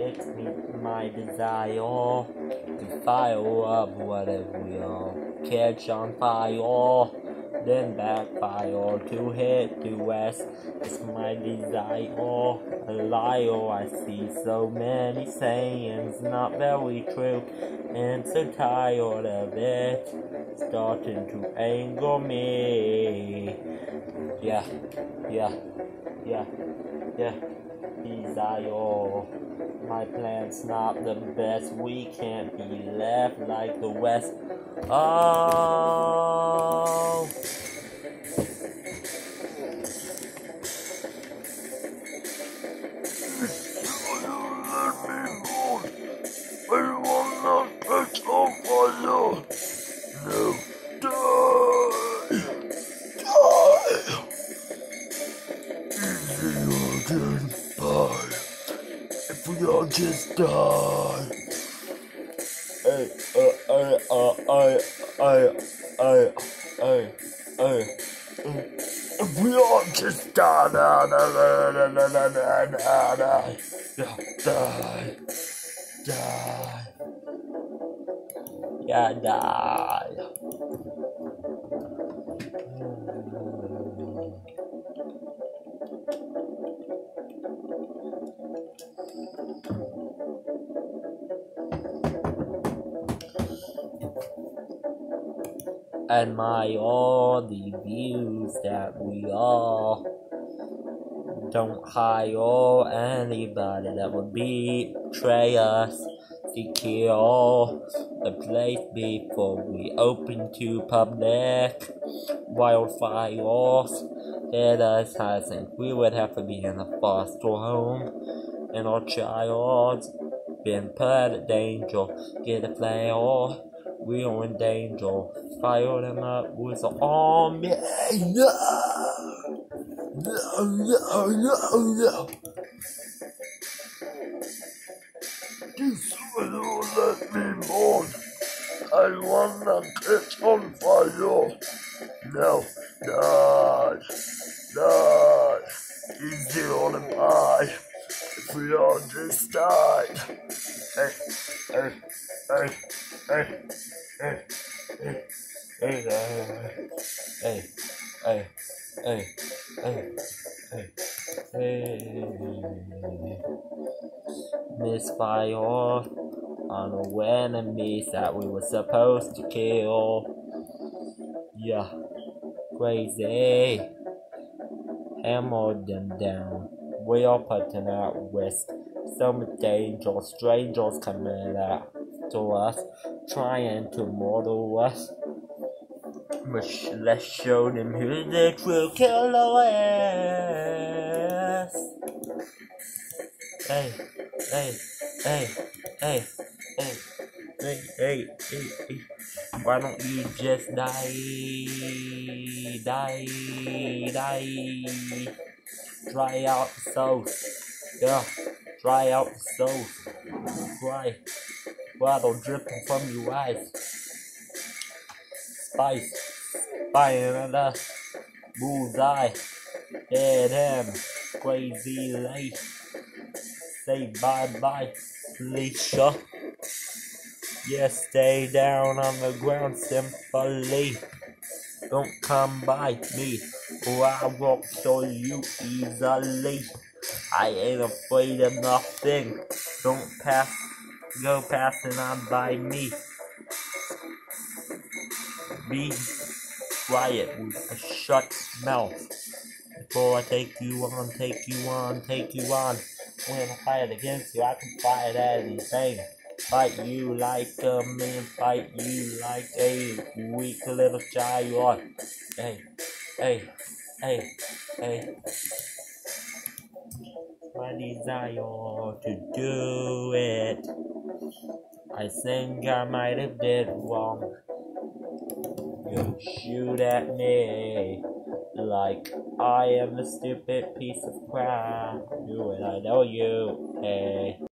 It's my desire to fire up whatever we all catch on fire, then backfire to hit the west. It's my desire, a liar. I see so many sayings, not very true, and so tired of it, starting to anger me. Yeah, yeah, yeah, yeah. Desire. My plan's not the best. We can't be left like the West. Oh. We all just die. Hey, uh, hey, uh, hey, hey, hey, hey, hey. If we all just die, die, die, die, die, die, die, die, die, die, die. Yeah, die. Admire all the views that we all don't hire anybody that would betray us. Secure the place before we open to public. Wildfires hit us. I think we would have to be in a foster home, and our child's been put in danger. Get a flare. We are in danger. Fire them up with the army. No! No, no, no, no! This will let me mourn. I wanna catch on fire. No, die, die. Easy on the pie. We all just died. Hey, hey, hey, hey, hey, hey. Hey, hey, hey, hey, hey, hey, hey. Misfire on the enemies that we were supposed to kill. Yeah, crazy. Hammer them down. We are putting at risk. some dangerous danger. Strangers coming out to us, trying to murder us. But let's show them who the true killer is. Hey, hey, hey, hey, hey, hey, hey, hey, hey. Why don't you just die, die, die? Dry out the souls. Yeah, dry out the souls. Dry. Water dripping from your eyes. Spice, the bullseye. Hit him, crazy late. Say bye bye, Felicia. Yes, stay down on the ground simply. Don't come by me, or I won't show you easily. I ain't afraid of nothing. Don't pass, go passing on by me. Be quiet with a shut mouth. Before I take you on, take you on, take you on. When I fight against you, I can fight anything. Fight you like a man, fight you like a weak little child. Hey, hey, hey, hey. My desire to do it. I think I might have did wrong. You shoot at me like I am a stupid piece of crap. Do it, I know you. Hey.